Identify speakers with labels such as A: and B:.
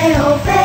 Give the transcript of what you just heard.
A: Dios.